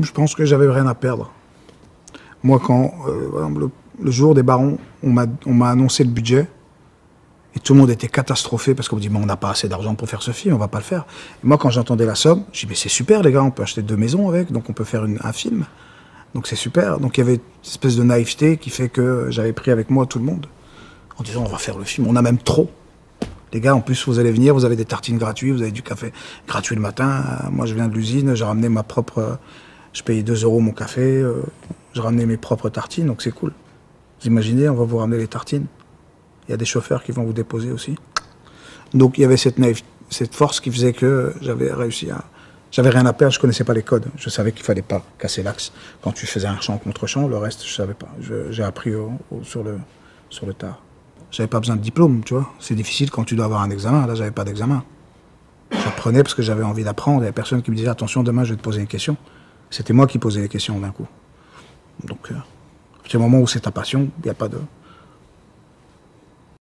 je pense que j'avais rien à perdre. Moi, quand, euh, le, jour des barons, on m'a annoncé le budget, et tout le monde était catastrophé parce qu'on me dit, mais on n'a pas assez d'argent pour faire ce film, on va pas le faire. Moi, quand j'entendais la somme, je dis, mais c'est super, les gars, on peut acheter deux maisons avec, donc on peut faire une, un film. Donc c'est super. Donc il y avait une espèce de naïveté qui fait que j'avais pris avec moi tout le monde en disant, on va faire le film. On a même trop. Les gars, en plus, vous allez venir, vous avez des tartines gratuites, vous avez du café gratuit le matin. Moi, je viens de l'usine, j'ai ramené ma propre. Je payais 2 euros mon café, euh, j'ai ramené mes propres tartines, donc c'est cool. Vous imaginez, on va vous ramener les tartines. Il y a des chauffeurs qui vont vous déposer aussi. Donc il y avait cette, cette force qui faisait que j'avais réussi à. J'avais rien à perdre, je connaissais pas les codes. Je savais qu'il fallait pas casser l'axe. Quand tu faisais un champ contre champ, le reste, je savais pas. J'ai appris sur, le, sur le tard. J'avais pas besoin de diplôme, tu vois. C'est difficile quand tu dois avoir un examen. Là, j'avais pas d'examen. J'apprenais parce que j'avais envie d'apprendre. Il y avait personne qui me disait attention, demain je vais te poser une question. C'était moi qui posais les questions d'un coup. Donc, euh, à partir du moment où c'est ta passion, il n'y a pas de.